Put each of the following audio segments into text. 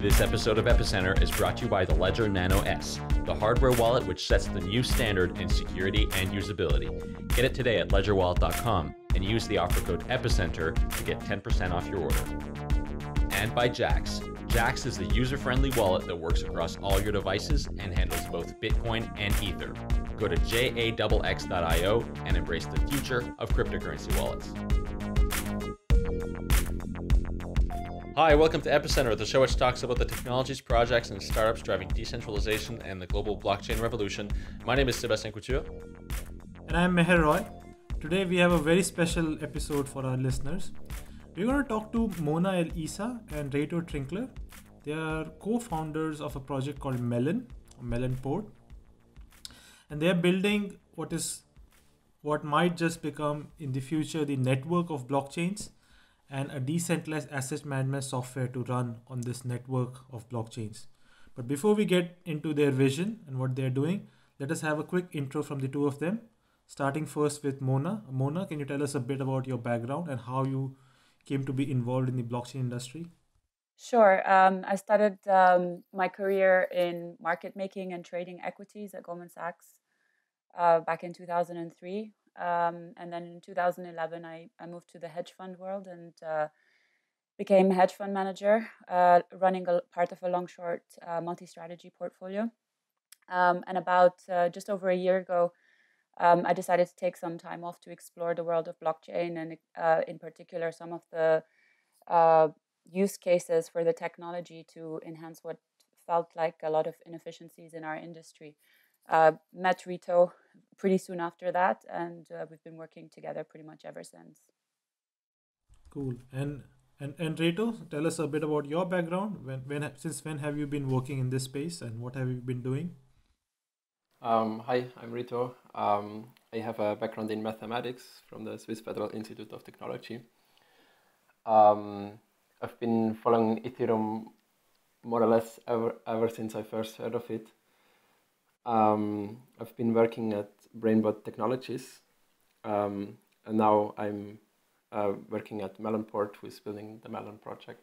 This episode of Epicenter is brought to you by the Ledger Nano S, the hardware wallet which sets the new standard in security and usability. Get it today at ledgerwallet.com and use the offer code Epicenter to get 10% off your order. And by Jaxx. Jaxx is the user friendly wallet that works across all your devices and handles both Bitcoin and Ether. Go to jaxx.io and embrace the future of cryptocurrency wallets. Hi, welcome to Epicenter, the show which talks about the technologies, projects, and startups driving decentralization and the global blockchain revolution. My name is Sebastian Couture. And I'm Meher Roy. Today we have a very special episode for our listeners. We're going to talk to Mona El Isa and Reto Trinkler. They are co founders of a project called Melon, Melon Port. And they're building what is what might just become in the future the network of blockchains and a decentralized asset management software to run on this network of blockchains. But before we get into their vision and what they're doing, let us have a quick intro from the two of them. Starting first with Mona. Mona, can you tell us a bit about your background and how you came to be involved in the blockchain industry? Sure. Um, I started um, my career in market making and trading equities at Goldman Sachs uh, back in 2003. Um, and then in 2011, I, I moved to the hedge fund world and uh, became hedge fund manager, uh, running a part of a long short uh, multi strategy portfolio. Um, and about uh, just over a year ago, um, I decided to take some time off to explore the world of blockchain and, uh, in particular, some of the uh, use cases for the technology to enhance what felt like a lot of inefficiencies in our industry met Reto pretty soon after that, and uh, we've been working together pretty much ever since. Cool. And and and Reto, tell us a bit about your background. When when since when have you been working in this space, and what have you been doing? Um, hi, I'm Reto. Um, I have a background in mathematics from the Swiss Federal Institute of Technology. Um, I've been following Ethereum more or less ever, ever since I first heard of it. Um, I've been working at Brainbot Technologies, um, and now I'm uh, working at Melonport, who is building the Melon project.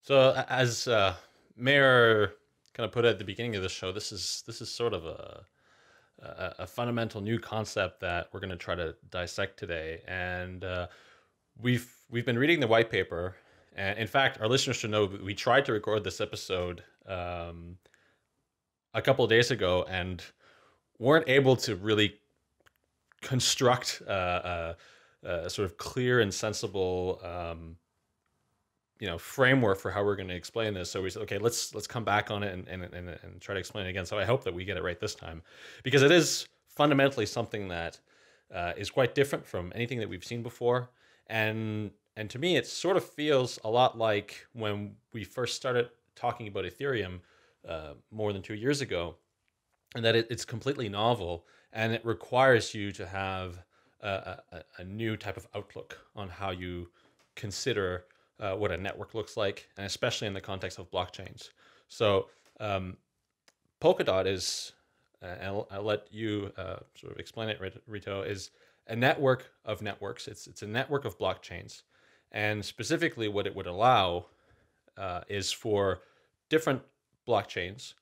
So, as uh, Meher kind of put at the beginning of the show, this is this is sort of a a, a fundamental new concept that we're going to try to dissect today, and uh, we've we've been reading the white paper, and in fact, our listeners should know we tried to record this episode. Um, a couple of days ago and weren't able to really construct a, a, a sort of clear and sensible um, you know framework for how we're going to explain this. So we said okay let's let's come back on it and, and, and, and try to explain it again. So i hope that we get it right this time because it is fundamentally something that uh, is quite different from anything that we've seen before. And and to me it sort of feels a lot like when we first started talking about ethereum uh, more than two years ago, and that it, it's completely novel and it requires you to have a, a, a new type of outlook on how you consider uh, what a network looks like, and especially in the context of blockchains. So, um, Polkadot is, uh, and I'll, I'll, let you uh, sort of explain it, Reto, is a network of networks. It's it's a network of blockchains, and specifically, what it would allow uh, is for different blockchains,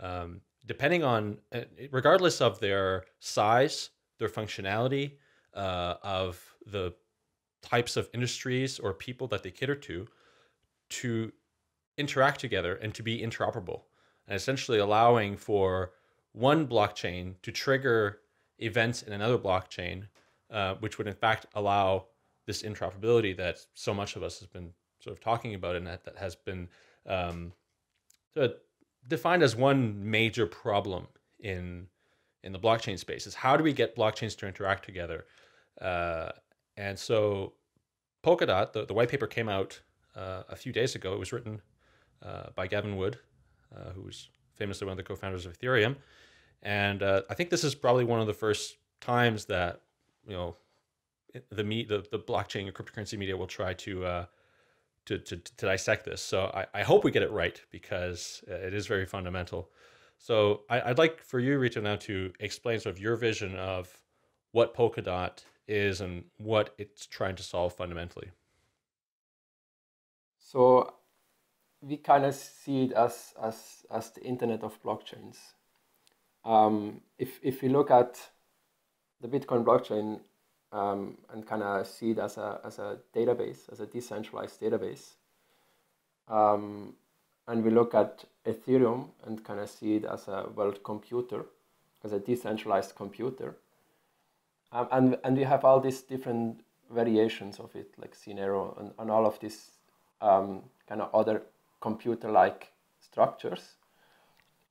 um, depending on, uh, regardless of their size, their functionality, uh, of the types of industries or people that they cater to, to interact together and to be interoperable, and essentially allowing for one blockchain to trigger events in another blockchain, uh, which would in fact allow this interoperability that so much of us has been sort of talking about and that, that has been um, defined as one major problem in in the blockchain space is how do we get blockchains to interact together? Uh, and so Polkadot, the, the white paper came out uh, a few days ago. It was written uh, by Gavin Wood, uh, who's famously one of the co-founders of Ethereum. And uh, I think this is probably one of the first times that you know the me the, the blockchain or cryptocurrency media will try to uh, to, to, to dissect this. So I, I hope we get it right because uh, it is very fundamental. So I, would like for you, Reto, now to explain sort of your vision of what Polkadot is and what it's trying to solve fundamentally. So we kind of see it as, as, as the internet of blockchains. Um, if, if you look at the Bitcoin blockchain um, and kind of see it as a, as a database, as a decentralized database, um, and we look at Ethereum and kind of see it as a world computer, as a decentralized computer, um, and, and we have all these different variations of it, like Cinero and, and all of these um, kind of other computer-like structures,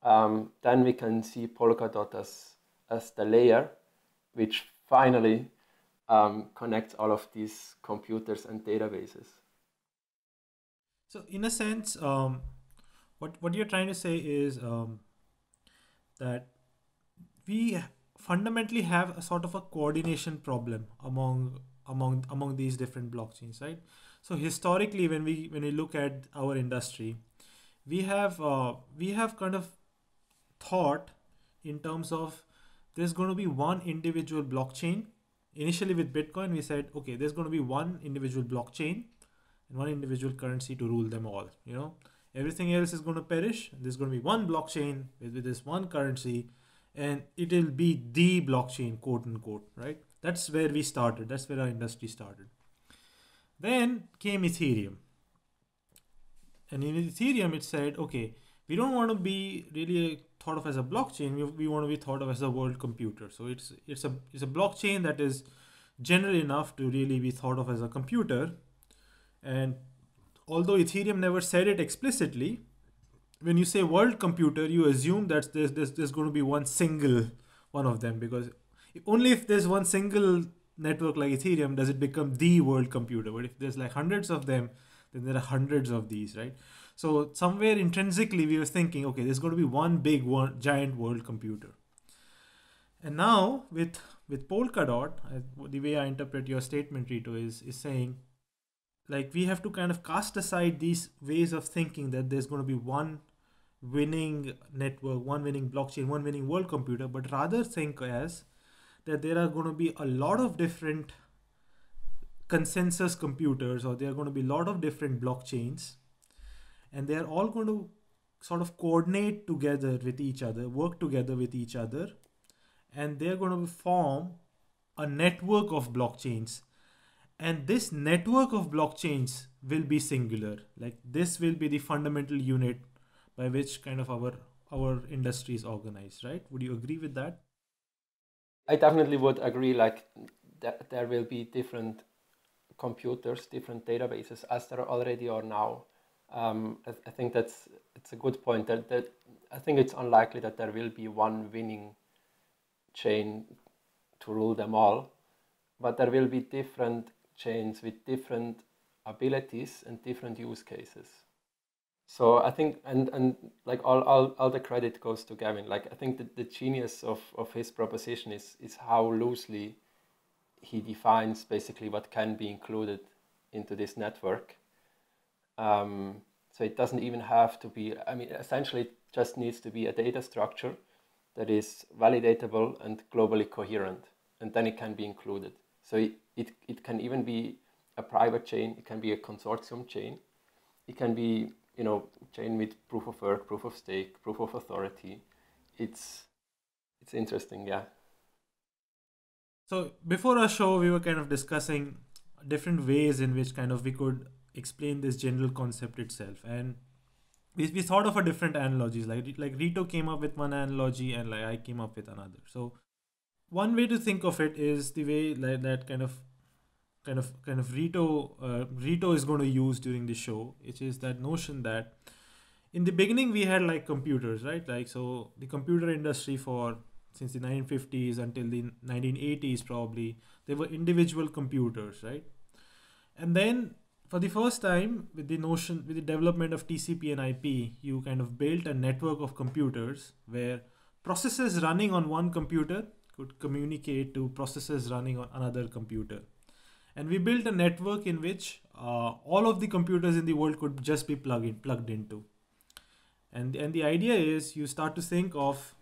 um, then we can see Polkadot as, as the layer which finally um, connects all of these computers and databases. So, in a sense, um, what what you're trying to say is um, that we fundamentally have a sort of a coordination problem among among among these different blockchains, right? So historically, when we when we look at our industry, we have uh, we have kind of thought in terms of there's going to be one individual blockchain. Initially, with Bitcoin, we said, okay, there's going to be one individual blockchain and one individual currency to rule them all. You know, everything else is going to perish. There's going to be one blockchain with, this one currency, and it will be the blockchain, quote unquote, right? That's where we started. That's where our industry started. Then came Ethereum. And in Ethereum, it said, okay, we don't want to be really thought of as a blockchain. We, we want to be thought of as a world computer. So it's it's a it's a blockchain that is general enough to really be thought of as a computer. And although Ethereum never said it explicitly, when you say world computer, you assume that there's, there's, there's going to be one single one of them because only if there's one single network like Ethereum does it become the world computer. But if there's like hundreds of them, then there are hundreds of these, right? So somewhere intrinsically we were thinking, okay, there's going to be one big one giant world computer. And now with with Polkadot, the way I interpret your statement, Reto, is is saying, like we have to kind of cast aside these ways of thinking that there's going to be one winning network, one winning blockchain, one winning world computer, but rather think as that there are going to be a lot of different consensus computers or there are going to be a lot of different blockchains and they're all going to sort of coordinate together with each other work together with each other and they're going to form a network of blockchains and this network of blockchains will be singular like this will be the fundamental unit by which kind of our our industry is organized right would you agree with that I definitely would agree. Like that, there will be different computers, different databases, as there already are now. Um, I, I, think that's it's a good point. That, that I think it's unlikely that there will be one winning chain to rule them all, but there will be different chains with different abilities and different use cases. So I think, and and like all, all, all the credit goes to Gavin. Like I think that the genius of, of his proposition is is how loosely he defines basically what can be included into this network. Um, so it doesn't even have to be. I mean, essentially, it just needs to be a data structure that is validatable and globally coherent, and then it can be included. So it, it, it can even be a private chain. It can be a consortium chain. It can be you know, chain with proof of work, proof of stake, proof of authority. It's it's interesting, yeah. So before our show, we were kind of discussing different ways in which kind of we could explain this general concept itself, and we, we thought of a different analogies. Like like Reto came up with one analogy, and like I came up with another. So one way to think of it is the way like that kind of kind of kind of Reto uh, Reto is going to use during the show, which is that notion that in the beginning we had like computers, right? Like so the computer industry for since the 1950s until the 1980s probably there were individual computers, right? And then for the first time with the notion with the development of TCP and IP, you kind of built a network of computers where processes running on one computer could communicate to processes running on another computer and we built a network in which uh, all of the computers in the world could just be plugged in, plugged into. And, and the idea is you start to think of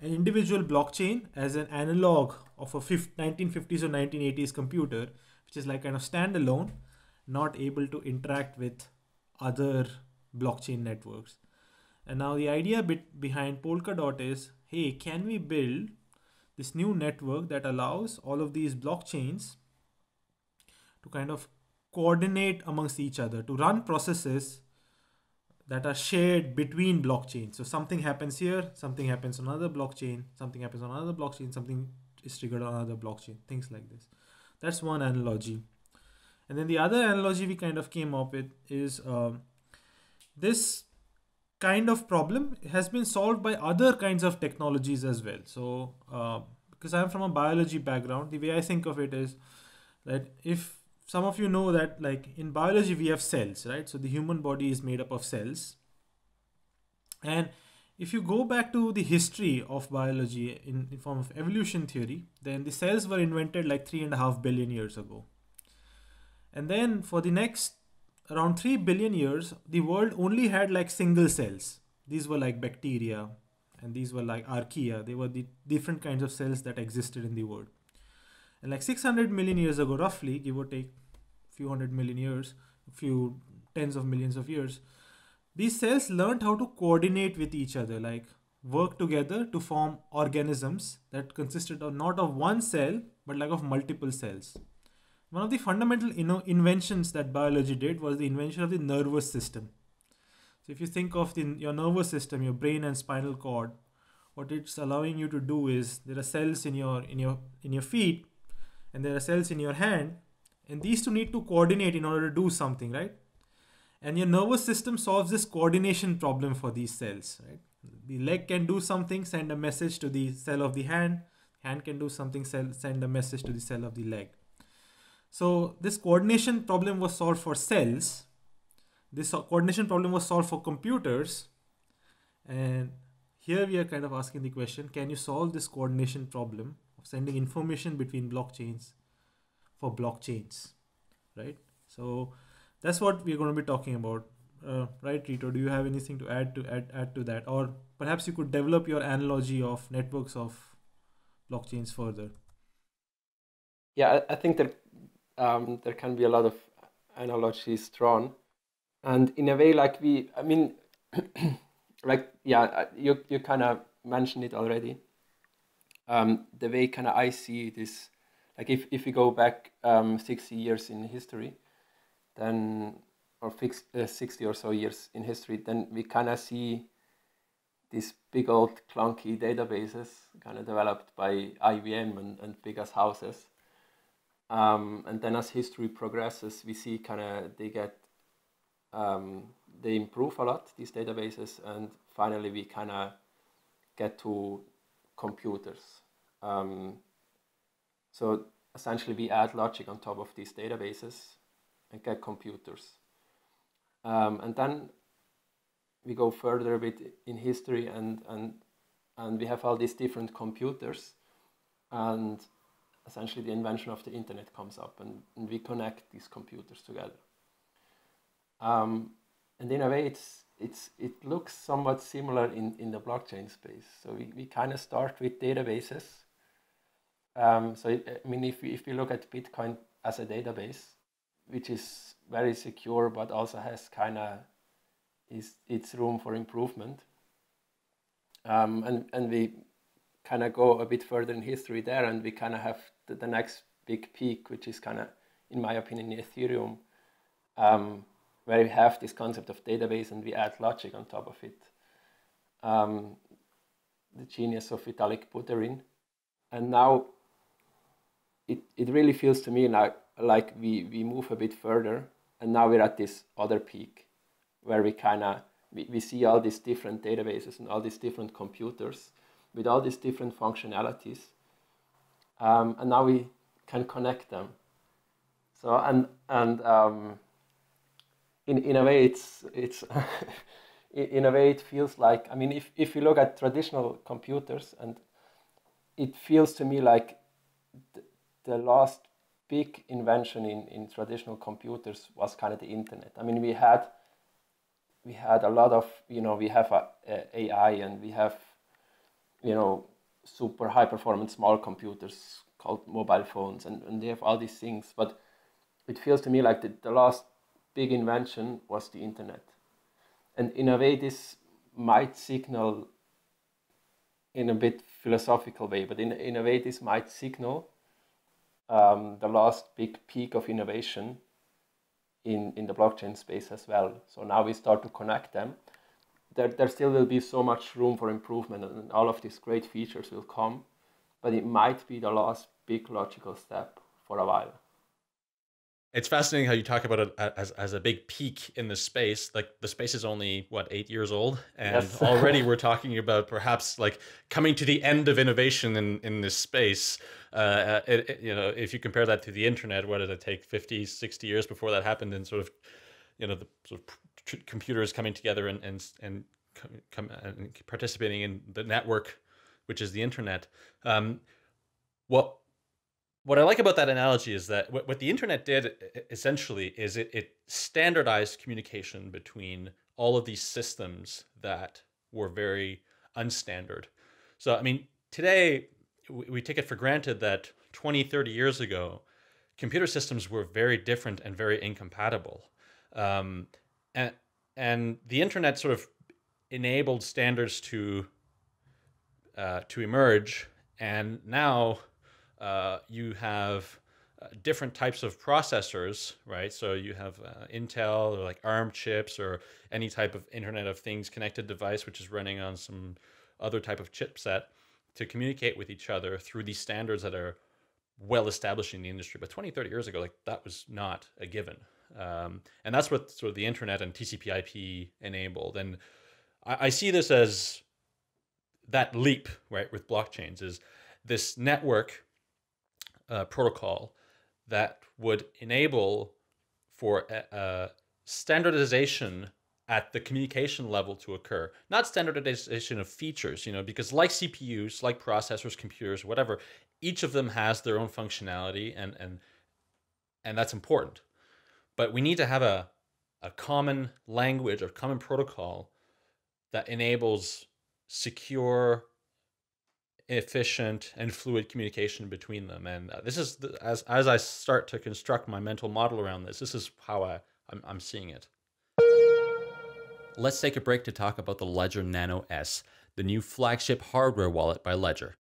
an individual blockchain as an analog of a 1950s or 1980s computer, which is like kind of standalone, not able to interact with other blockchain networks. And now the idea bit behind Polkadot is hey, can we build this new network that allows all of these blockchains to kind of coordinate amongst each other, to run processes that are shared between blockchains. So something happens here, something happens on another blockchain, something happens on another blockchain, something is triggered on another blockchain, things like this. That's one analogy. And then the other analogy we kind of came up with is um, this kind of problem has been solved by other kinds of technologies as well. So, uh, because I'm from a biology background, the way I think of it is that if some of you know that like in biology we have cells right? So the human body is made up of cells. And if you go back to the history of biology in, in form of evolution theory then the cells were invented like three and a half billion years ago and then for the next around 3 billion years the world only had like single cells. These were like bacteria and these were like archaea. They were the different kinds of cells that existed in the world. And like 600 million years ago, roughly, give or take a few hundred million years, a few tens of millions of years, these cells learned how to coordinate with each other, like work together to form organisms that consisted of not of one cell, but like of multiple cells. One of the fundamental you know, inventions that biology did was the invention of the nervous system. So if you think of the, your nervous system, your brain and spinal cord, what it's allowing you to do is there are cells in your in your in your feet and there are cells in your hand and these two need to coordinate in order to do something right? And your nervous system solves this coordination problem for these cells right? The leg can do something send a message to the cell of the hand. Hand can do something send a message to the cell of the leg so this coordination problem was solved for cells this coordination problem was solved for computers and here we are kind of asking the question can you solve this coordination problem of sending information between blockchains for blockchains, right? So that's what we're going to be talking about, uh, right, Reto? Do you have anything to add to add add to that, or perhaps you could develop your analogy of networks of blockchains further? Yeah, I, I think that um, there can be a lot of analogies drawn, and in a way, like we, I mean, like yeah, you you kind of mentioned it already um, the way kind of I see it is like if, if we go back um, 60 years in history, then or fix, uh, 60 or so years in history, then we kind of see these big old clunky databases kind of developed by IBM and, and big as houses. Um, and then as history progresses, we see kind of they get, um, they improve a lot, these databases, and finally we kind of get to computers. Um, so essentially we add logic on top of these databases and get computers. Um, and then we go further a bit in history and, and, and we have all these different computers and essentially the invention of the internet comes up and, and we connect these computers together. Um, and in a way it's, it's, it looks somewhat similar in, in the blockchain space. So we, we kind of start with databases um, so, it, I mean, if we, if we look at Bitcoin as a database, which is very secure, but also has kind of is its room for improvement. Um, and, and we kind of go a bit further in history there, and we kind of have the, the, next big peak, which is kind of, in my opinion, Ethereum, um, where we have this concept of database and we add logic on top of it. Um, the genius of Vitalik Buterin. And now it, it really feels to me like like we, we move a bit further and now we're at this other peak where we kind of we, we see all these different databases and all these different computers with all these different functionalities um, and now we can connect them so and and um, in, in a way it's it's in a way it feels like i mean if, if you look at traditional computers and it feels to me like the last big invention in, in traditional computers was kind of the internet. I mean, we had we had a lot of you know we have a, a AI and we have you know super high performance small computers called mobile phones and, and they have all these things but it feels to me like the, the last big invention was the internet And in a way, this might signal in a bit philosophical way, but in, in a way, this might signal um, the last big peak of innovation in, in the blockchain space as well. So now we start to connect them. There, there still will be so much room for improvement, and all of these great features will come, but it might be the last big logical step for a while. It's fascinating how you talk about it as, as a big peak in the space. Like the space is only what eight years old, and yes. already we're talking about perhaps like coming to the end of innovation in in this space. Uh, it, it, you know, if you compare that to the internet, what did it take 50, 60 years before that happened? And sort of, you know, the sort of computers coming together and and and, come, and participating in the network, which is the internet. Um, what what I like about that analogy is that what, what the internet did essentially is it, it standardized communication between all of these systems that were very unstandard. So, I mean, today we, we take it for granted that 20, 30 years ago, computer systems were very different and very incompatible. Um, and, and the internet sort of enabled standards to uh, to emerge, and now uh, you have uh, different types of processors, right? So you have uh, Intel or like ARM chips or any type of Internet of Things connected device, which is running on some other type of chipset to communicate with each other through these standards that are well established in the industry. But 20, 30 years ago, like that was not a given. Um, and that's what sort of the internet and TCP IP enabled. And I, I see this as that leap, right, with blockchains is this network uh, protocol that would enable for a, a standardization at the communication level to occur not standardization of features you know because like cpus like processors computers whatever each of them has their own functionality and and and that's important but we need to have a a common language or common protocol that enables secure efficient and fluid communication between them. And uh, this is the, as as I start to construct my mental model around this. This is how I I'm, I'm seeing it. Let's take a break to talk about the Ledger Nano S, the new flagship hardware wallet by Ledger.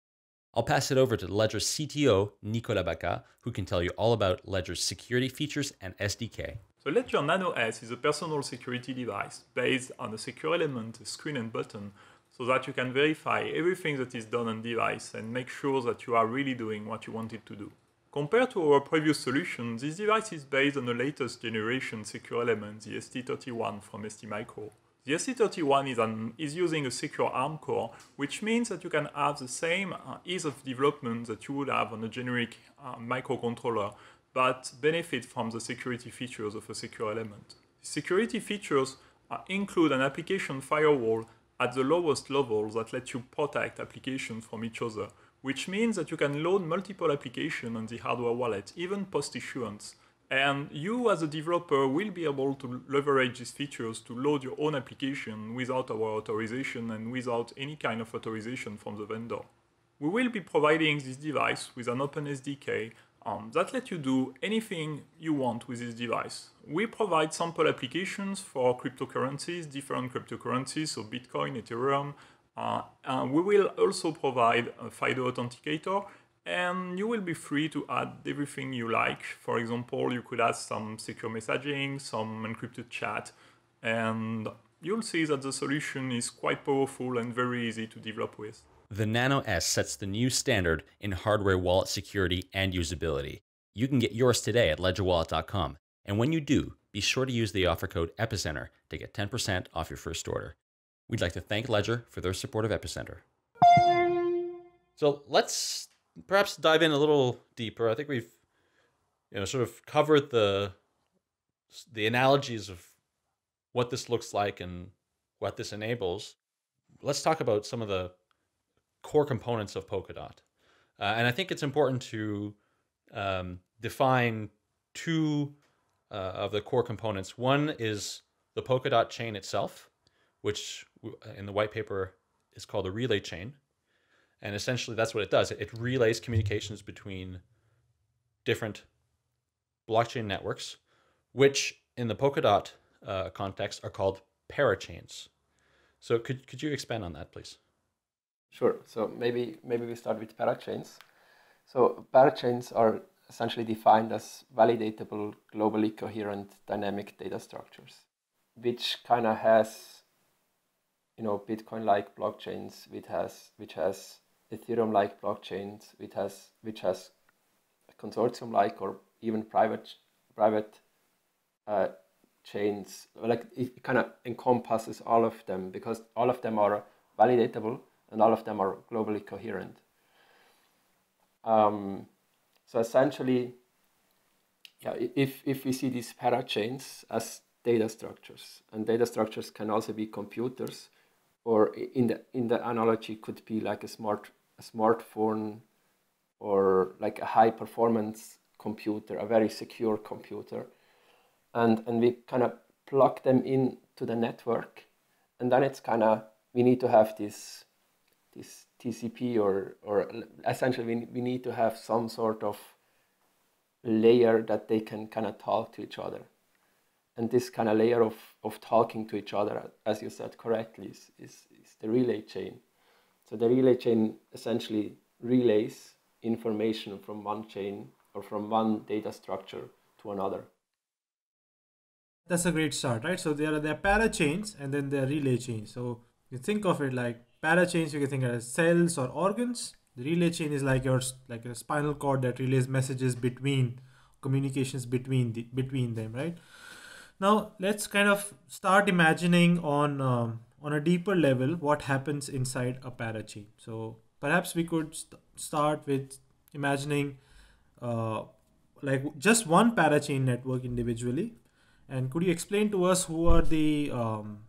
I'll pass it over to Ledger's CTO, Nicolas Bacca, who can tell you all about Ledger's security features and SDK. So Ledger Nano S is a personal security device based on a secure element, a screen and button, so that you can verify everything that is done on device and make sure that you are really doing what you wanted to do. Compared to our previous solution, this device is based on the latest generation secure element, the ST31 from STMicro. The ST31 is, an, is using a secure ARM core, which means that you can have the same uh, ease of development that you would have on a generic uh, microcontroller, but benefit from the security features of a secure element. Security features uh, include an application firewall at the lowest level that lets you protect applications from each other, which means that you can load multiple applications on the hardware wallet, even post-issuance. And you as a developer will be able to leverage these features to load your own application without our authorization and without any kind of authorization from the vendor. We will be providing this device with an open SDK um, that let you do anything you want with this device. We provide sample applications for cryptocurrencies, different cryptocurrencies, so Bitcoin, Ethereum. Uh, we will also provide a FIDO authenticator, and you will be free to add everything you like. For example, you could add some secure messaging, some encrypted chat, and you'll see that the solution is quite powerful and very easy to develop with. The Nano S sets the new standard in hardware wallet security and usability. You can get yours today at ledgerwallet.com. And when you do, be sure to use the offer code EPICENTER to get 10% off your first order. We'd like to thank Ledger for their support of Epicenter. So let's perhaps dive in a little deeper. I think we've you know sort of covered the the analogies of what this looks like and what this enables. Let's talk about some of the core components of Polkadot. Uh, and I think it's important to um, define two uh, of the core components. One is the Polkadot chain itself, which in the white paper is called a relay chain. And essentially, that's what it does. It, relays communications between different blockchain networks, which in the Polkadot uh, context are called parachains. So could could you expand on that, please? Sure. So maybe maybe we start with parachains. So parachains are essentially defined as validatable, globally coherent, dynamic data structures, which kind of has, you know, Bitcoin-like blockchains, which has which has Ethereum-like blockchains, which has which has consortium-like or even private private uh, chains. Like it kind of encompasses all of them because all of them are validatable and all of them are globally coherent. Um, so essentially, yeah, if, if we see these parachains as data structures, and data structures can also be computers, or in the in the analogy could be like a smart a smartphone or like a high performance computer, a very secure computer. And, and we kind of plug them into the network. And then it's kind of, we need to have this, this TCP or, or essentially we, we need to have some sort of layer that they can kind of talk to each other. And this kind of layer of, of talking to each other, as you said correctly, is, is, is the relay chain. So the relay chain essentially relays information from one chain or from one data structure to another. That's a great start, right? So there are are parachains and then are relay chains. So you think of it like parachains, you can think of as cells or organs. The relay chain is like your like a spinal cord that relays messages between communications between the between them, right? Now let's kind of start imagining on um, on a deeper level what happens inside a parachain. So perhaps we could st- start with imagining uh, like just one parachain network individually and could you explain to us who are the um,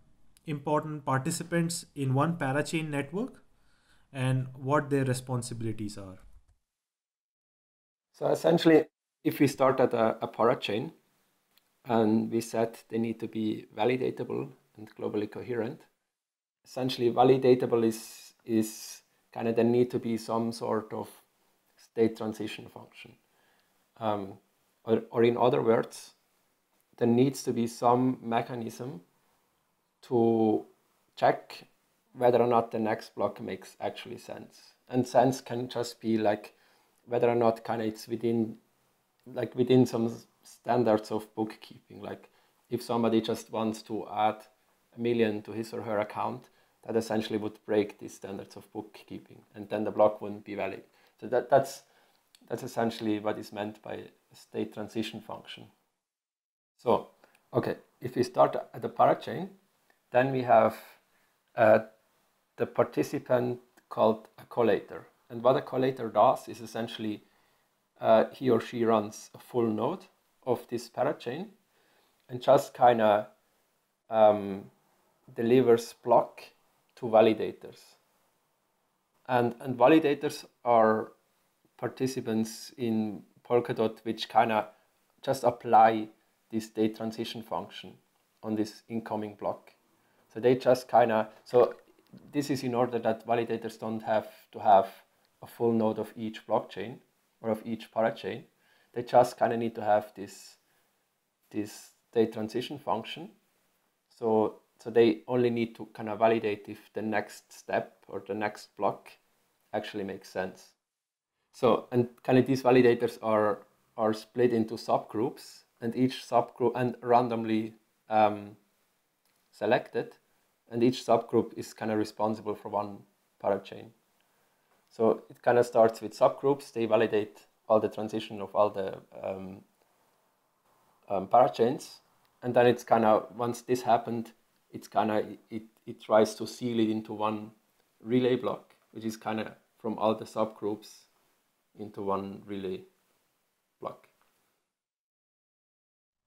important participants in one parachain network and what their responsibilities are so essentially if we start at a, a parachain and we said they need to be validatable and globally coherent essentially validatable is is kind of there need to be some sort of state transition function. Um, or, or in other words, there needs to be some mechanism to check whether or not the next block makes actually sense. And sense can just be like whether or not kind of it's within like within some standards of bookkeeping. Like if somebody just wants to add a million to his or her account, that essentially would break these standards of bookkeeping, and then the block wouldn't be valid. So that, that's, that's essentially what is meant by a state transition function. So, okay, if we start at the parachain, then we have uh, the participant called a collator. And what a collator does is essentially uh, he or she runs a full node of this parachain and just kind of um, delivers block to validators. And, and validators are participants in Polkadot which kind of just apply this state transition function on this incoming block. So they just kind of, so this is in order that validators don't have to have a full node of each blockchain or of each parachain. They just kind of need to have this, this state transition function. So so they only need to kind of validate if the next step or the next block actually makes sense. So, and kind of these validators are, are split into subgroups and each subgroup and randomly um, selected and each subgroup is kind of responsible for one parachain. So it kind of starts with subgroups. They validate all the transition of all the um, um, parachains. And then it's kind of, once this happened, it's kind of it, it tries to seal it into one relay block, which is kind of from all the subgroups into one relay block.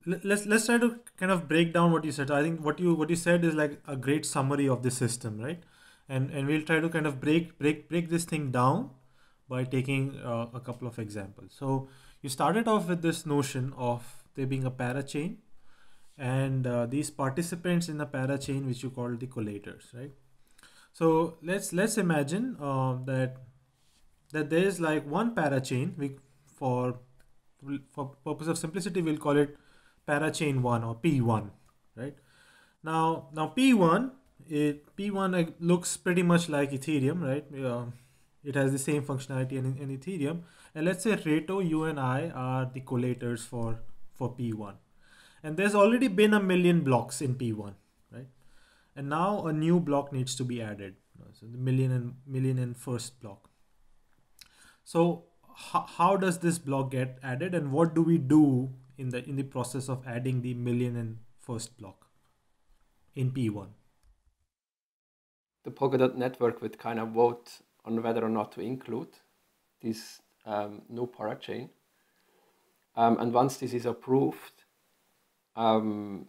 Let's let's try to kind of break down what you said. I think what you what you said is like a great summary of the system, right? And and we'll try to kind of break break break this thing down by taking uh, a couple of examples. So you started off with this notion of there being a parachain and uh, these participants in the parachain which you call the collators right so let's let's imagine uh, that that there is like one parachain we for for purpose of simplicity we'll call it parachain 1 or p1 right Now, now P1, it, P1 looks pretty much like Ethereum, right? Uh, it has the same functionality in, in Ethereum. And let's say Reto, you and I are the collators for, for P1. And there's already been a million blocks in P1, right? And now a new block needs to be added. So the million and million and first block. So how, does this block get added and what do we do in the in the process of adding the million and first block in P1? The Polkadot network would kind of vote on whether or not to include this um, new parachain. Um, and once this is approved, um,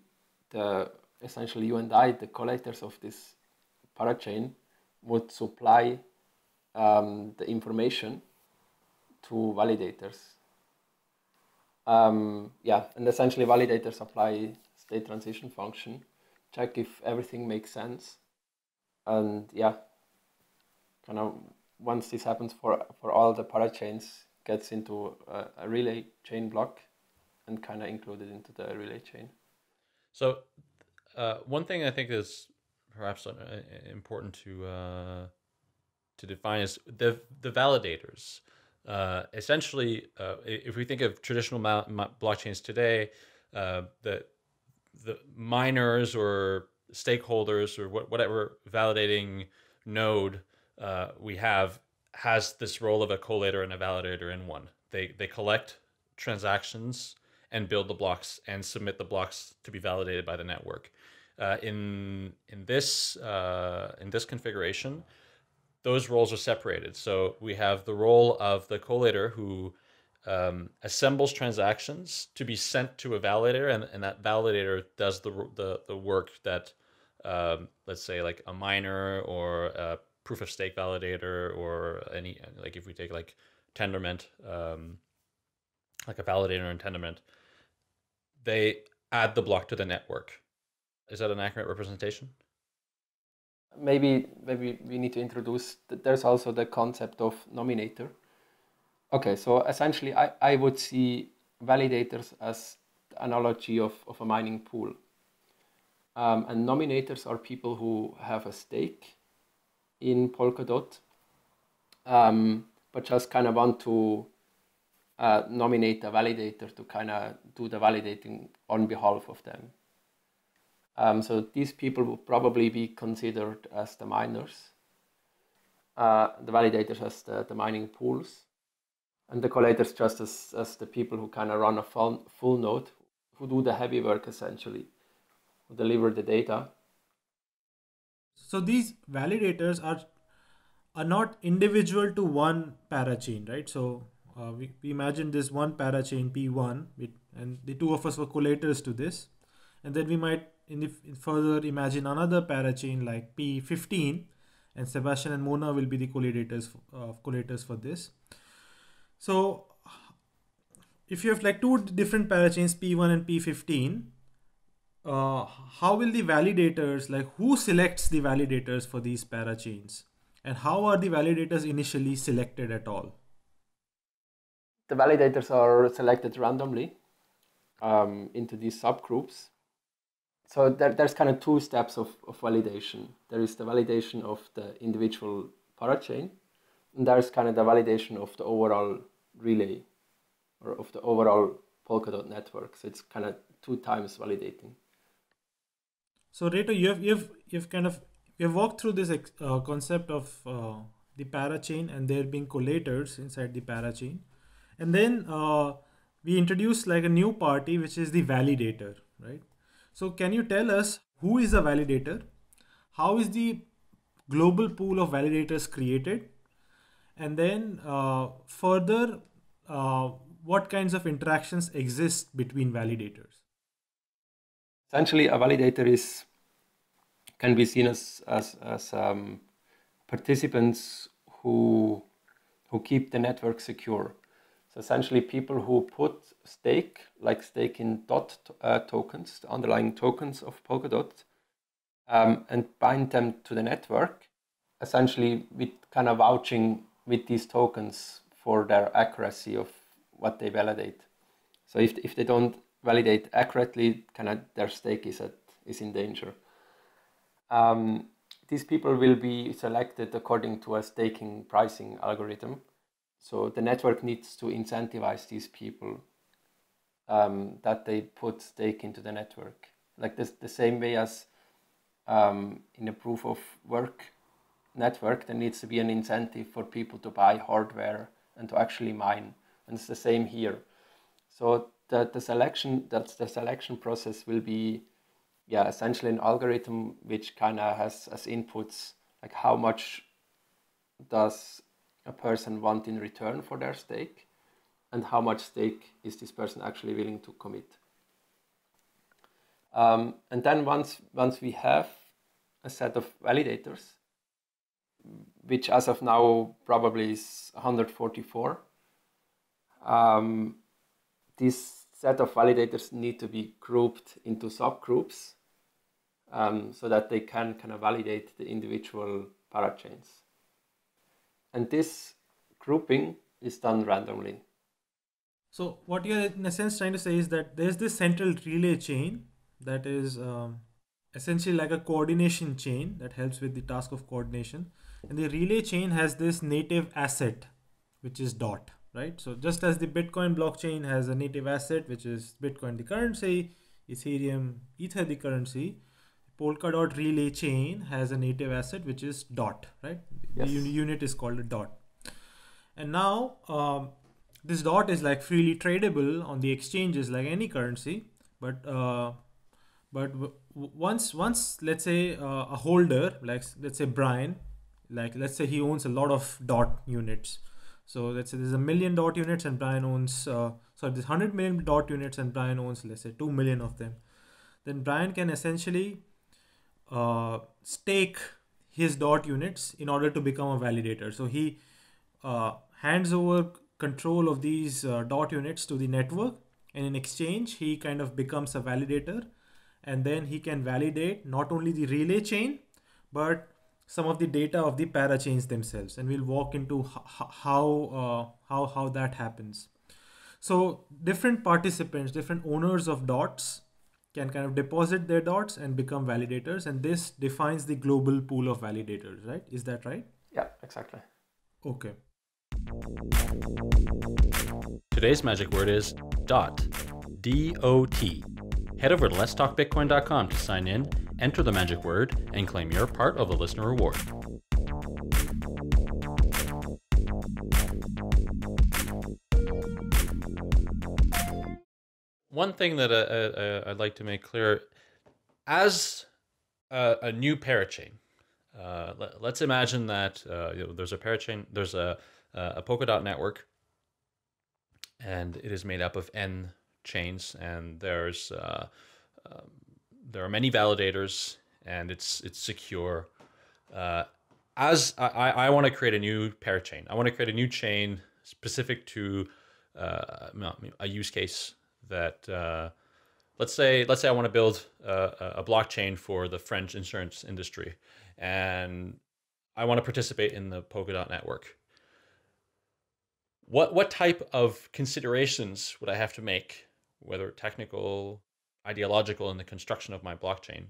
the essentially you and I, the collators of this parachain, would supply um, the information to validators. Um, yeah, and essentially validators apply state transition function, check if everything makes sense, and yeah, kind of once this happens for for all the parachains, gets into a, a relay chain block, and kind of included into the relay chain. So, uh, one thing I think is perhaps uh, important to uh, to define is the the validators. Uh, essentially, uh, if we think of traditional blockchains today, uh, the the miners or stakeholders or whatever validating node we have has this role of a collator and a validator in one. They they collect transactions and build the blocks and submit the blocks to be validated by the network. Uh, in in this uh, in this configuration, those roles are separated. So we have the role of the collator who um, assembles transactions to be sent to a validator, and, and that validator does the, the, the work that, um, let's say, like a miner or a proof of stake validator, or any, like if we take like Tendermint, um, like a validator in Tendermint, they add the block to the network. Is that an accurate representation? maybe maybe we need to introduce there's also the concept of nominator. Okay, so essentially I, I would see validators as the analogy of, of a mining pool. Um, and nominators are people who have a stake in Polkadot, um, but just kind of want to uh, nominate a validator to kind of do the validating on behalf of them. Um, so these people would probably be considered as the miners, uh, the validators as the, the mining pools, and the collators just as, as the people who kind of run a full, full node, who do the heavy work essentially, who deliver the data. So these validators are are not individual to one parachain, right? So uh, we, we imagine this one parachain P1, with, and the two of us were collators to this, and then we might in the further imagine another parachain like P15 and Sebastian and Mona will be the collators uh, collators for this. So if you have like two different parachains P1 and P15, uh, how will the validators like who selects the validators for these parachains and how are the validators initially selected at all? The validators are selected randomly um, into these subgroups so there, there's kind of two steps of, of validation. There is the validation of the individual parachain, and there's kind of the validation of the overall relay or of the overall Polkadot network. So it's kind of two times validating. So Reto, you've you've you've kind of you've walked through this uh, concept of uh, the parachain and there being collators inside the parachain, and then uh, we introduce like a new party which is the validator, right? So can you tell us who is a validator? How is the global pool of validators created? And then uh, further, uh, what kinds of interactions exist between validators? Essentially, a validator is can be seen as as, as um, participants who who keep the network secure. So essentially, people who put stake, like stake in DOT uh, tokens, the underlying tokens of Polkadot, um, and bind them to the network, essentially with kind of vouching with these tokens for their accuracy of what they validate. So if, if they don't validate accurately, kind of their stake is at is in danger. um, these people will be selected according to a staking pricing algorithm. So the network needs to incentivize these people um, that they put stake into the network. Like this, the same way as um, in a proof of work network, there needs to be an incentive for people to buy hardware and to actually mine. And it's the same here. So the, the selection that's the selection process will be yeah essentially an algorithm which kind of has as inputs like how much does a person want in return for their stake and how much stake is this person actually willing to commit um, and then once once we have a set of validators which as of now probably is 144 um, this set of validators need to be grouped into subgroups um, so that they can kind of validate the individual parachains. And this grouping is done randomly. So what you're in a sense trying to say is that there's this central relay chain that is um, essentially like a coordination chain that helps with the task of coordination. And the relay chain has this native asset, which is dot right? So just as the Bitcoin blockchain has a native asset, which is Bitcoin the currency, Ethereum, Ether the currency, Polkadot relay chain has a native asset, which is dot, right? Yes. The unit is called a dot. And now um, this dot is like freely tradable on the exchanges like any currency, but uh, but once once let's say uh, a holder like let's say Brian, like let's say he owns a lot of dot units so let's say there's a million dot units and Brian owns, uh, sorry, there's 100 million dot units and Brian owns, let's say 2 million of them. Then Brian can essentially uh, stake his dot units in order to become a validator. So he uh, hands over control of these uh, dot units to the network and in exchange he kind of becomes a validator. And then he can validate not only the relay chain but some of the data of the parachains themselves. And we'll walk into how uh, how how that happens. So different participants different owners of dots can kind of deposit their dots and become validators and this defines the global pool of validators right? Is that right? Yeah exactly. Okay. Today's magic word is dot d-o-t head over to letstalkbitcoin.com to sign in enter the magic word, and claim your part of the listener reward. One thing that uh, I'd like to make clear as a, a new parachain, uh, let, us imagine that uh, you know, there's a parachain, there's a, a Polkadot network, and it is made up of n chains, and there's uh, um, there are many validators and it's it's secure. Uh, as I, I want to create a new parachain, I want to create a new chain specific to uh, a use case that uh, let's say let's say I want to build a, a blockchain for the French insurance industry, and I want to participate in the Polkadot network. What what type of considerations would I have to make, whether technical, ideological in the construction of my blockchain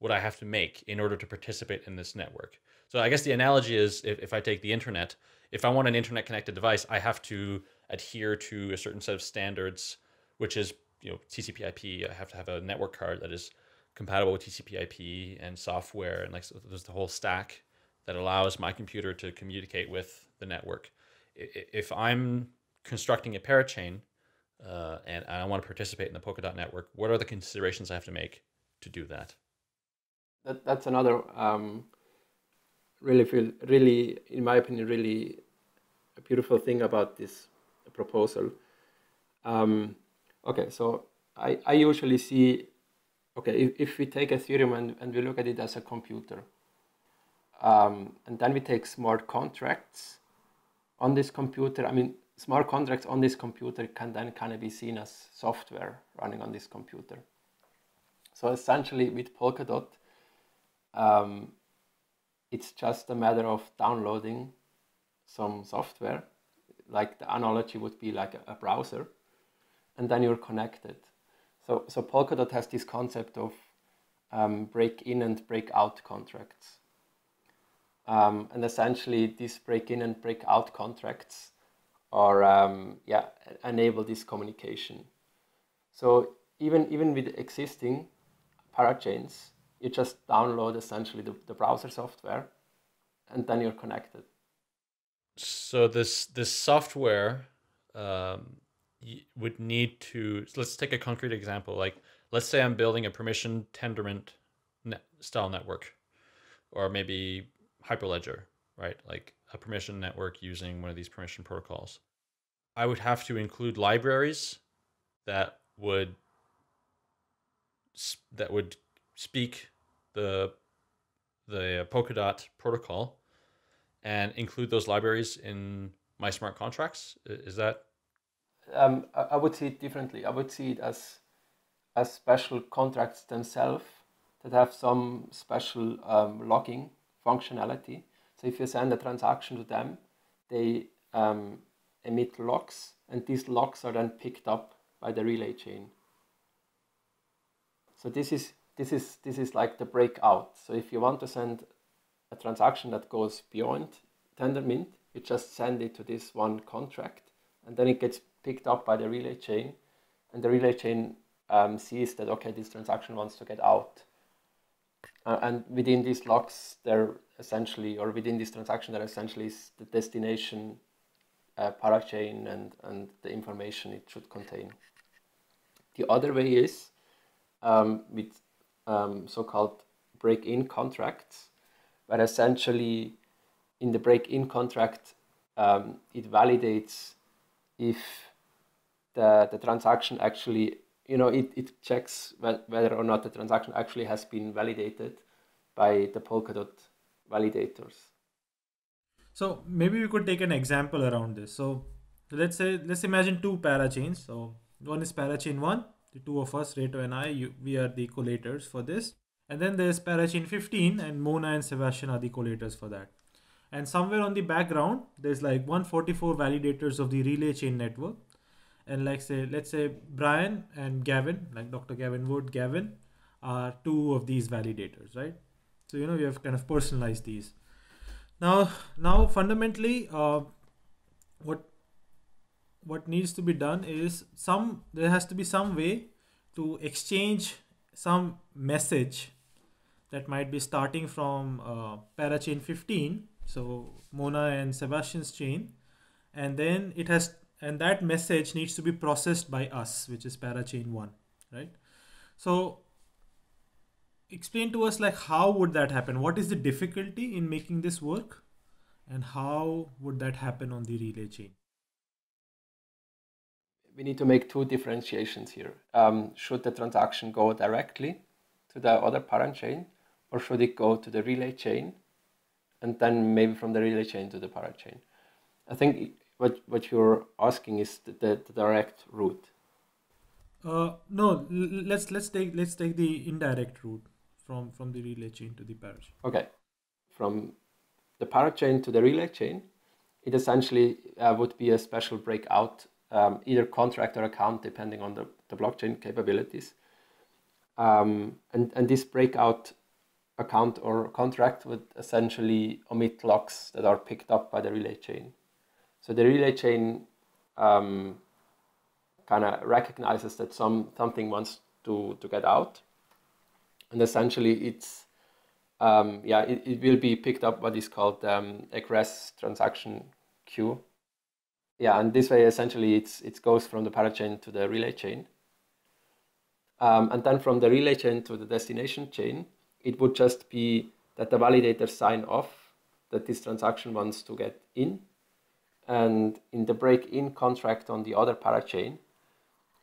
would I have to make in order to participate in this network? So I guess the analogy is if, if I take the internet, if I want an internet connected device, I have to adhere to a certain set of standards, which is you know TCP IP. I have to have a network card that is compatible with TCP IP and software, and like so there's the whole stack that allows my computer to communicate with the network. If I'm constructing a parachain uh, and I want to participate in the Polkadot network, what are the considerations I have to make to do that? That that's another um, really feel really, in my opinion, really a beautiful thing about this proposal. Um, okay, so I, I usually see, okay, if, if we take Ethereum and, and we look at it as a computer, um, and then we take smart contracts on this computer. I mean, smart contracts on this computer can then kind of be seen as software running on this computer. So essentially with Polkadot, um, it's just a matter of downloading some software, like the analogy would be like a, a browser, and then you're connected. So, so Polkadot has this concept of um, break in and break out contracts. Um, and essentially, these break in and break out contracts are um, yeah enable this communication. So even even with existing parachains, you just download essentially the, the browser software, and then you're connected. So this this software um, would need to. So let's take a concrete example. Like let's say I'm building a permission Tendermint net, style network, or maybe Hyperledger, right? Like a permission network using one of these permission protocols. I would have to include libraries that would that would speak the the Polkadot protocol and include those libraries in my smart contracts. Is that? Um, I would see it differently. I would see it as as special contracts themselves that have some special um, logging functionality. So if you send a transaction to them, they um, emit logs, and these logs are then picked up by the relay chain. So this is this is this is like the breakout. So if you want to send a transaction that goes beyond Tendermint, you just send it to this one contract, and then it gets picked up by the relay chain, and the relay chain um, sees that okay, this transaction wants to get out, uh, and within these logs, there essentially, or within this transaction, there essentially is the destination uh, parachain and and the information it should contain. The other way is um, with um, so-called break-in contracts, where essentially in the break-in contract um, it validates if the, the transaction actually you know, it, it checks whether or not the transaction actually has been validated by the Polkadot validators. So maybe we could take an example around this. So let's say let's imagine two parachains. So one is parachain one, the two of us, Reto and I, you, we are the collators for this. And then there's parachain 15 and Mona and Sebastian are the collators for that. And somewhere on the background, there's like 144 validators of the relay chain network and like say let's say Brian and Gavin, like Dr. Gavin Wood, Gavin are two of these validators, right? So you know we have kind of personalized these. Now, now fundamentally, uh, what what needs to be done is some there has to be some way to exchange some message that might be starting from uh, parachain 15 so mona and sebastian's chain and then it has and that message needs to be processed by us which is parachain 1 right? So explain to us like how would that happen? What is the difficulty in making this work? And how would that happen on the relay chain? We need to make two differentiations here. Um, should the transaction go directly to the other parachain or should it go to the relay chain and then maybe from the relay chain to the parachain? I think what what you're asking is the, the, the direct route. Uh, no, let's let's take let's take the indirect route from from the relay chain to the parachain. Okay, from the parachain to the relay chain, it essentially uh, would be a special breakout, um, either contract or account, depending on the, the blockchain capabilities. Um, and, and this breakout account or contract would essentially omit locks that are picked up by the relay chain. So the relay chain um, kind of recognizes that some something wants to, to get out, and essentially it's um, yeah it, it will be picked up what is called um, egress transaction queue. Yeah, and this way essentially it's it goes from the parachain to the relay chain, um, and then from the relay chain to the destination chain, it would just be that the validators sign off that this transaction wants to get in and in the break-in contract on the other parachain,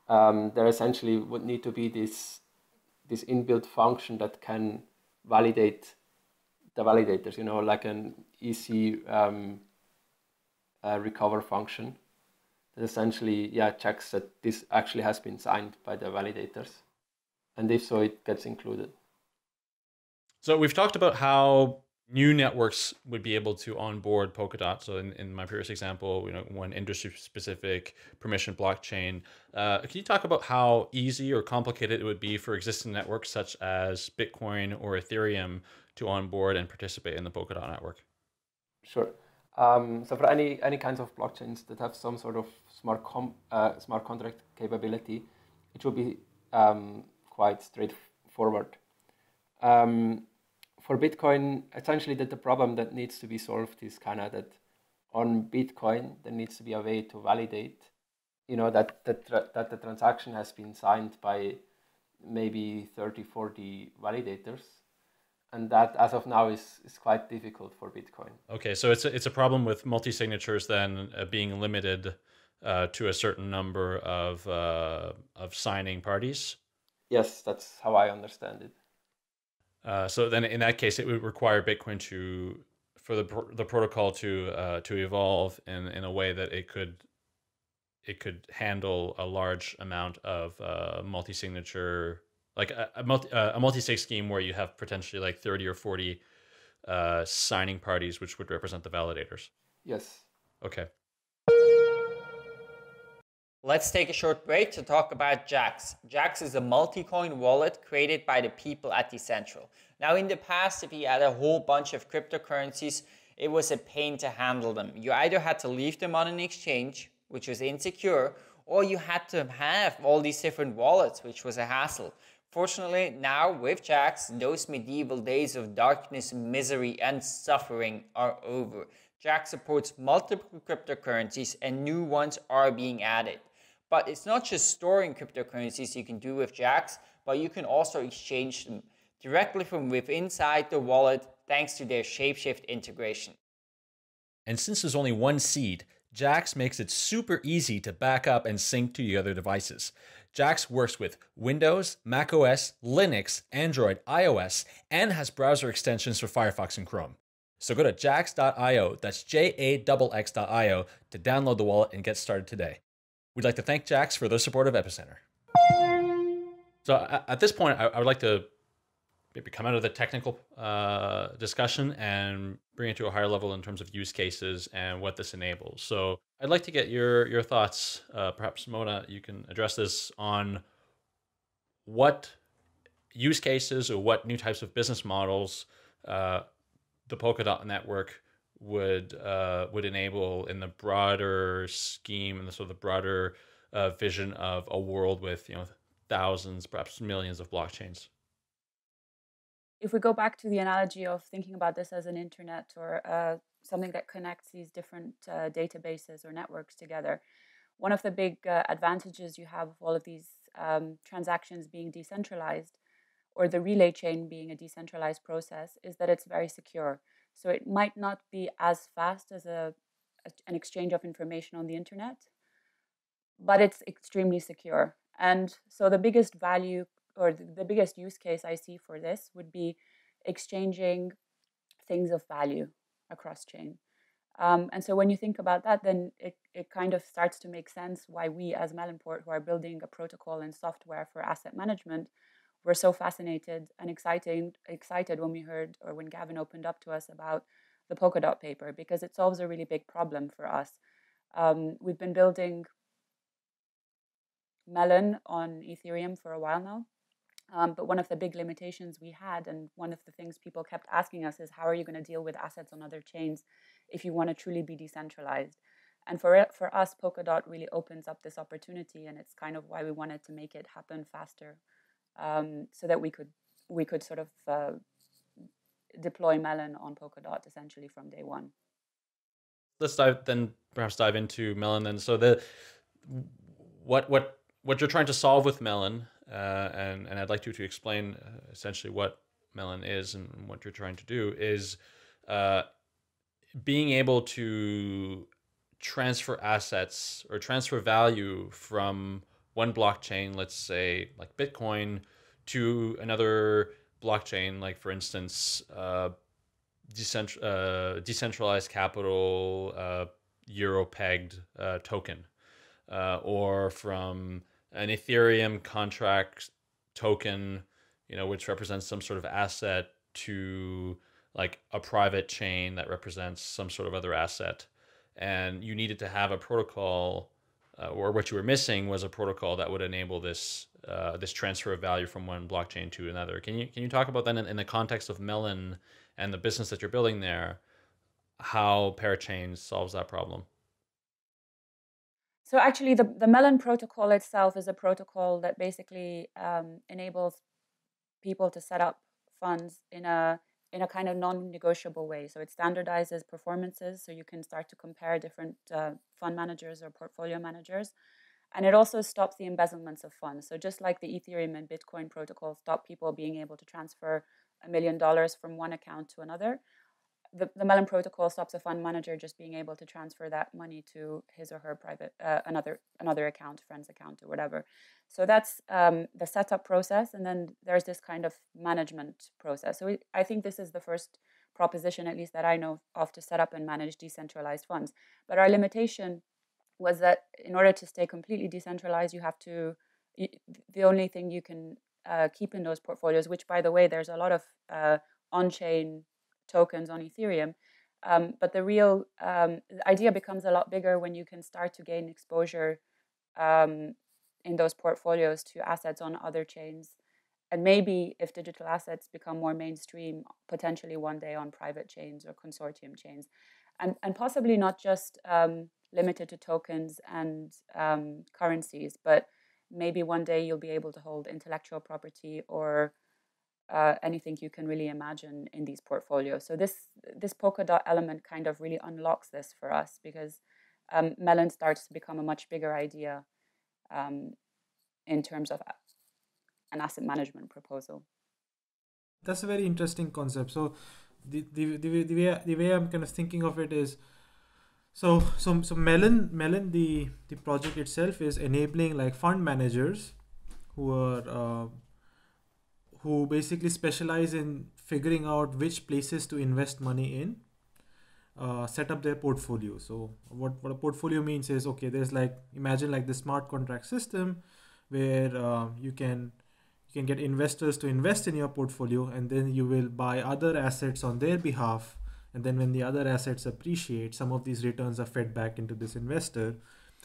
um, there essentially would need to be this this inbuilt function that can validate the validators. You know, like an EC um, uh, recover function that essentially yeah checks that this actually has been signed by the validators, and if so, it gets included. So we've talked about how new networks would be able to onboard Polkadot. So in, in my previous example, you know, one industry specific permission blockchain. Uh, can you talk about how easy or complicated it would be for existing networks such as Bitcoin or Ethereum to onboard and participate in the Polkadot network? Sure. Um, so for any any kinds of blockchains that have some sort of smart com, uh, smart contract capability, it will be um, quite straightforward. Um, for Bitcoin, essentially that the problem that needs to be solved is kind of that on Bitcoin there needs to be a way to validate, you know, that that that the transaction has been signed by maybe 30, 40 validators. And that, as of now, is, is quite difficult for Bitcoin. Okay, so it's a, it's a problem with multi signatures then uh, being limited uh, to a certain number of uh, of signing parties. Yes, that's how I understand it. Uh, so then, in that case, it would require Bitcoin to for the the protocol to uh, to evolve in, in a way that it could it could handle a large amount of uh, multi signature, like a, a multi uh, a multi sig scheme where you have potentially like thirty or forty uh, signing parties, which would represent the validators. Yes. Okay. Let's take a short break to talk about Jaxx. Jaxx is a multi-coin wallet created by the people at Decentral. Now in the past, if you had a whole bunch of cryptocurrencies, it was a pain to handle them. You either had to leave them on an exchange, which was insecure, or you had to have all these different wallets, which was a hassle. Fortunately, now with Jaxx, those medieval days of darkness, misery, and suffering are over. Jaxx supports multiple cryptocurrencies and new ones are being added. But it's not just storing cryptocurrencies you can do with Jaxx, but you can also exchange them directly from within inside the wallet thanks to their Shapeshift integration. And since there's only one seed, Jaxx makes it super easy to back up and sync to your other devices. Jaxx works with Windows, macOS, Linux, Android, iOS, and has browser extensions for Firefox and Chrome. So go to jaxx.io, that's J A X X.io, to download the wallet and get started today. We'd like to thank Jaxx for their support of Epicenter. So at this point, I, would like to maybe come out of the technical uh, discussion and bring it to a higher level in terms of use cases and what this enables. So I'd like to get your your thoughts. Uh, perhaps Mona, you can address this on what use cases or what new types of business models uh, the Polkadot network would uh, would enable in the broader scheme and the sort of the broader uh, vision of a world with you know thousands, perhaps millions of blockchains. If we go back to the analogy of thinking about this as an internet or uh, something that connects these different uh, databases or networks together, one of the big uh, advantages you have of all of these um, transactions being decentralized or the relay chain being a decentralized process is that it's very secure. So it might not be as fast as a, a, an exchange of information on the internet, but it's extremely secure. And so the biggest value or the, the biggest use case I see for this would be exchanging things of value across chain. Um, and so when you think about that, then it, it kind of starts to make sense why we as Melonport, who are building a protocol and software for asset management, were so fascinated and excited excited when we heard or when Gavin opened up to us about the Polkadot paper because it solves a really big problem for us. Um, we've been building Melon on Ethereum for a while now. Um, but one of the big limitations we had, and one of the things people kept asking us, is how are you going to deal with assets on other chains if you want to truly be decentralized? And for it, for us, Polkadot really opens up this opportunity, and it's kind of why we wanted to make it happen faster um, so that we could we could sort of uh, deploy Melon on Polkadot essentially from day one. Let's dive then perhaps dive into Melon then. So the what what what you're trying to solve with Melon, uh, and and I'd like you to explain uh, essentially what Melon is and what you're trying to do is uh, being able to transfer assets or transfer value from one blockchain, let's say like Bitcoin, to another blockchain, like for instance, uh, decentral, uh, decentralized capital uh, euro pegged uh, token, uh, or from an Ethereum contract token, you know, which represents some sort of asset to like a private chain that represents some sort of other asset, and you needed to have a protocol, uh, or what you were missing was a protocol that would enable this uh, this transfer of value from one blockchain to another. Can you can you talk about that in, in the context of Melon and the business that you're building there? How Parachain solves that problem? So actually, the, the Melon protocol itself is a protocol that basically um, enables people to set up funds in a in a kind of non-negotiable way. So it standardizes performances, so you can start to compare different uh, fund managers or portfolio managers, and it also stops the embezzlements of funds. So just like the Ethereum and Bitcoin protocol stop people being able to transfer a million dollars from one account to another, the, the Melon protocol stops a fund manager just being able to transfer that money to his or her private uh, another another account, friend's account, or whatever. So that's um, the setup process, and then there's this kind of management process. So I think this is the first proposition, at least that I know of, to set up and manage decentralized funds. But our limitation was that in order to stay completely decentralized, you have to the only thing you can uh, keep in those portfolios, which by the way, there's a lot of uh, on-chain tokens on Ethereum. Um, but the real um, the idea becomes a lot bigger when you can start to gain exposure um, in those portfolios to assets on other chains. And maybe if digital assets become more mainstream, potentially one day on private chains or consortium chains. And, and possibly not just um, limited to tokens and um, currencies, but maybe one day you'll be able to hold intellectual property or uh, anything you can really imagine in these portfolios. So this this Polkadot element kind of really unlocks this for us because um, Melon starts to become a much bigger idea um, in terms of an asset management proposal. That's a very interesting concept. So the, the, the, the, way, the way I'm kind of thinking of it is so so so Melon Melon the the project itself is enabling like fund managers who are uh, who basically specialize in figuring out which places to invest money in uh, set up their portfolio. So what, what a portfolio means is okay there's like imagine like the smart contract system where uh, you can you can get investors to invest in your portfolio and then you will buy other assets on their behalf. And then when the other assets appreciate some of these returns are fed back into this investor.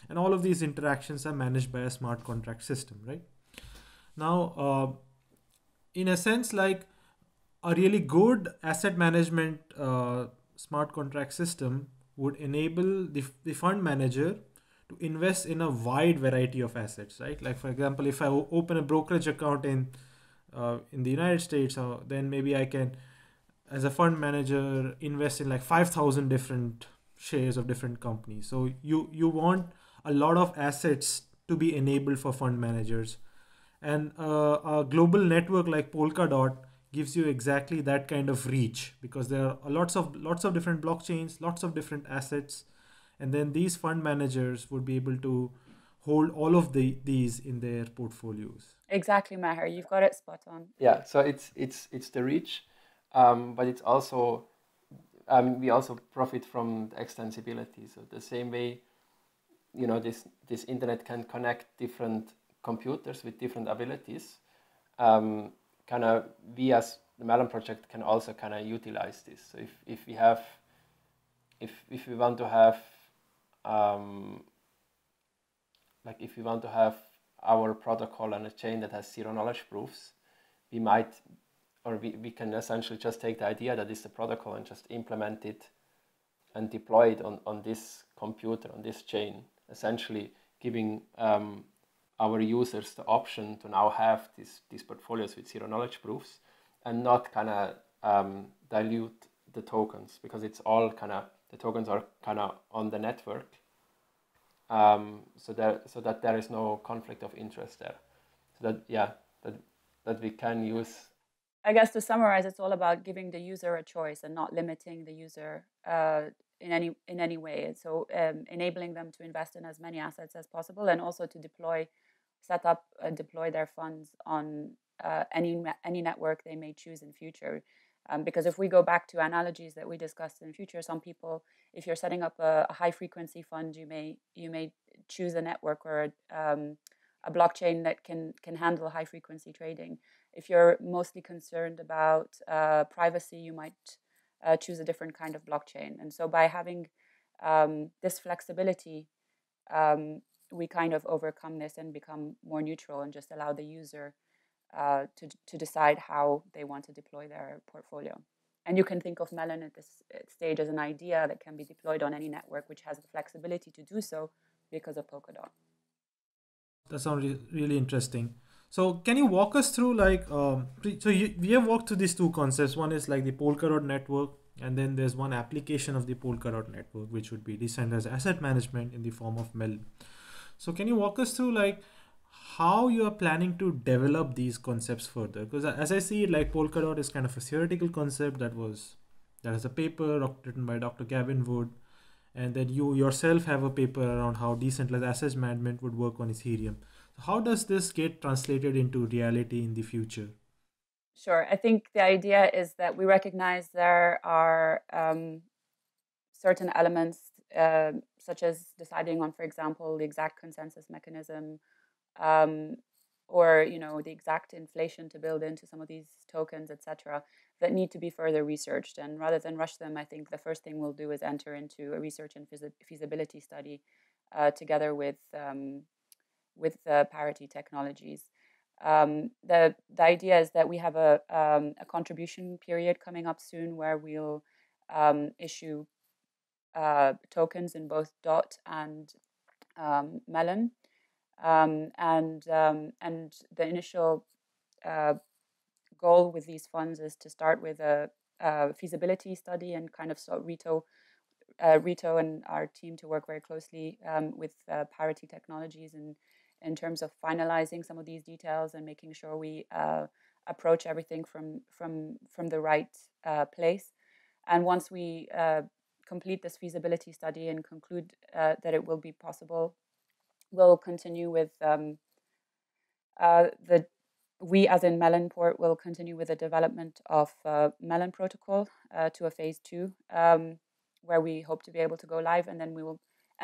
And all of these interactions are managed by a smart contract system right? Now uh, in a sense like a really good asset management uh, smart contract system would enable the, the fund manager to invest in a wide variety of assets right? Like for example if I open a brokerage account in uh, in the united states uh, then maybe i can as a fund manager invest in like 5000 different shares of different companies. So you you want a lot of assets to be enabled for fund managers and uh, a global network like Polkadot gives you exactly that kind of reach because there are lots of lots of different blockchains, lots of different assets, and then these fund managers would be able to hold all of the these in their portfolios. Exactly, Meher. You've got it spot on. Yeah. So it's it's it's the reach, um, but it's also um, we also profit from the extensibility. So the same way, you know, this this internet can connect different computers with different abilities, um, kind of we as the Melon project can also kind of utilize this. So if, if we have, if, if we want to have, um, like if we want to have our protocol on a chain that has zero knowledge proofs, we might, or we, we can essentially just take the idea that is the protocol and just implement it and deploy it on, on this computer, on this chain, essentially giving um, our users the option to now have these, these portfolios with zero knowledge proofs and not kind of um, dilute the tokens because it's all kind of the tokens are kind of on the network. Um, so that so that there is no conflict of interest there. So that yeah that that we can use. I guess to summarize it's all about giving the user a choice and not limiting the user uh, in any in any way. So um, enabling them to invest in as many assets as possible and also to deploy set up deploy their funds on uh, any any network they may choose in future. Um, because if we go back to analogies that we discussed in future, some people, if you're setting up a, a high frequency fund, you may you may choose a network or a, um, a blockchain that can can handle high frequency trading. If you're mostly concerned about uh, privacy, you might uh, choose a different kind of blockchain. And so by having um, this flexibility, um, we kind of overcome this and become more neutral and just allow the user uh, to, to decide how they want to deploy their portfolio. And you can think of Melon at this stage as an idea that can be deployed on any network which has the flexibility to do so because of Polkadot. That sounds re- really interesting. So can you walk us through like um, so you, we have walked through these two concepts. One is like the Polkadot network, and then there's one application of the Polkadot network, which would be decentralized asset management in the form of Melon. So can you walk us through like how you are planning to develop these concepts further? Because as I see it, like Polkadot is kind of a theoretical concept that was that is a paper written by Dr. Gavin Wood, and then you yourself have a paper around how decentralized asset management would work on Ethereum. So how does this get translated into reality in the future? Sure. I think the idea is that we recognize there are um, certain elements, uh, such as deciding on, for example, the exact consensus mechanism, um, or you know the exact inflation to build into some of these tokens, etc., that need to be further researched. And rather than rush them, I think the first thing we'll do is enter into a research and feasibility study uh, together with um, with the parity technologies. Um, the the idea is that we have a um, a contribution period coming up soon where we'll um, issue uh, tokens in both DOT and um, Melon, um, and um, and the initial uh, goal with these funds is to start with a, a feasibility study and kind of so Reto. Uh, Reto and our team to work very closely with uh, Parity Technologies and in terms of finalizing some of these details and making sure we uh, approach everything from from from the right uh, place. And once we uh, complete this feasibility study and conclude uh, that it will be possible, we'll continue with um, uh, the we as in Melonport will continue with the development of uh, Melon protocol to a phase two, um, where we hope to be able to go live, and then we will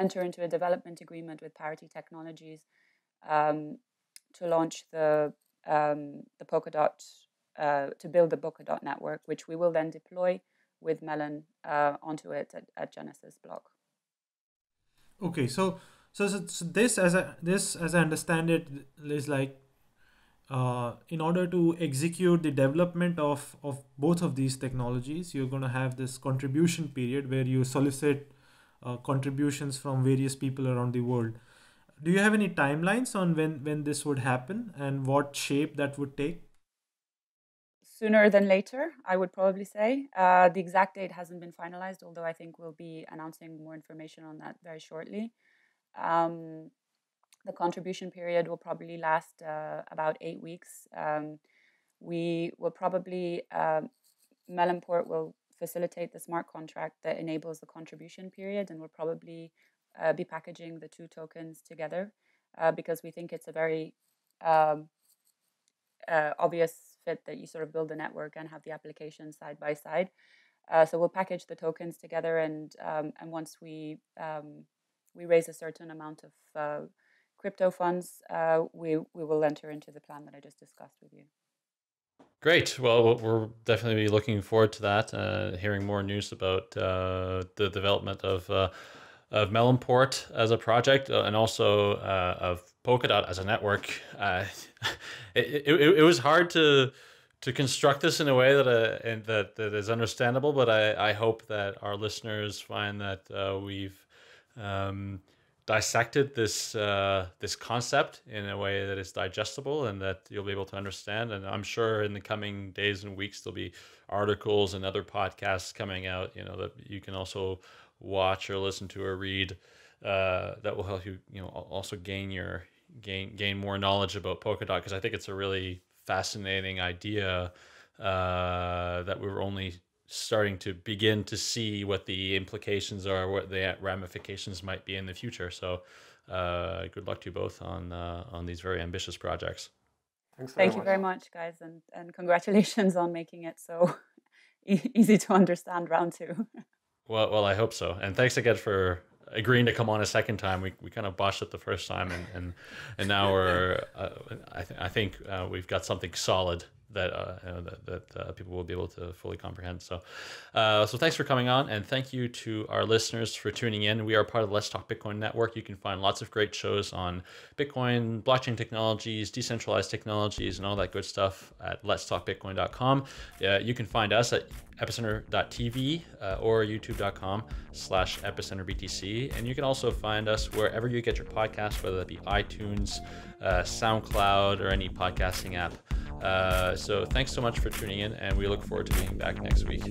enter into a development agreement with Parity Technologies um, to launch the um, the Polkadot uh, to build the Polkadot network, which we will then deploy with Melon uh, onto it at, at, Genesis block. Okay, so so, so this as I this as I understand it is like uh, in order to execute the development of, of both of these technologies, you're going to have this contribution period where you solicit uh, contributions from various people around the world do you have any timelines on when when this would happen and what shape that would take sooner than later i would probably say. Uh, the exact date hasn't been finalized although i think we'll be announcing more information on that very shortly. Um, the contribution period will probably last uh, about eight weeks. Um, we will probably uh, will facilitate the smart contract that enables the contribution period and we'll probably uh, be packaging the two tokens together uh, because we think it's a very um, uh, obvious fit that you sort of build a network and have the applications side by side. Uh, so we'll package the tokens together, and um, and once we um, we raise a certain amount of uh, crypto funds, uh, we we will enter into the plan that I just discussed with you. Great. Well, we're definitely looking forward to that. hearing more news about the development of of Melonport as a project uh, and also uh, of Polkadot as a network. Uh, it, it, it was hard to to construct this in a way that uh, that that is understandable, but I, I hope that our listeners find that uh, we've um, dissected this uh, this concept in a way that is digestible and that you'll be able to understand. And I'm sure in the coming days and weeks there'll be articles and other podcasts coming out. You know that you can also watch or listen to or read uh, that will help you you know also gain your gain gain more knowledge about Polkadot because I think it's a really fascinating idea uh, that we are only starting to begin to see what the implications are, what the ramifications might be in the future. So, uh, good luck to you both on uh, on these very ambitious projects. Thanks Thank you very much, guys, and and congratulations on making it so easy to understand round two. Well, well, I hope so. And thanks again for agreeing to come on a second time. We, we kind of botched it the first time, and and, and now we're uh, I, th- I think uh, we've got something solid that uh, that, that uh, people will be able to fully comprehend. So, uh, so thanks for coming on, and thank you to our listeners for tuning in. We are part of the Let's Talk Bitcoin network. You can find lots of great shows on Bitcoin, blockchain technologies, decentralized technologies, and all that good stuff at let's letstalkbitcoin.com. Uh, you can find us at epicenter.tv uh, or youtube.com slash epicenterbtc and you can also find us wherever you get your podcast whether that be itunes uh, soundcloud or any podcasting app uh, so thanks so much for tuning in, and we look forward to being back next week.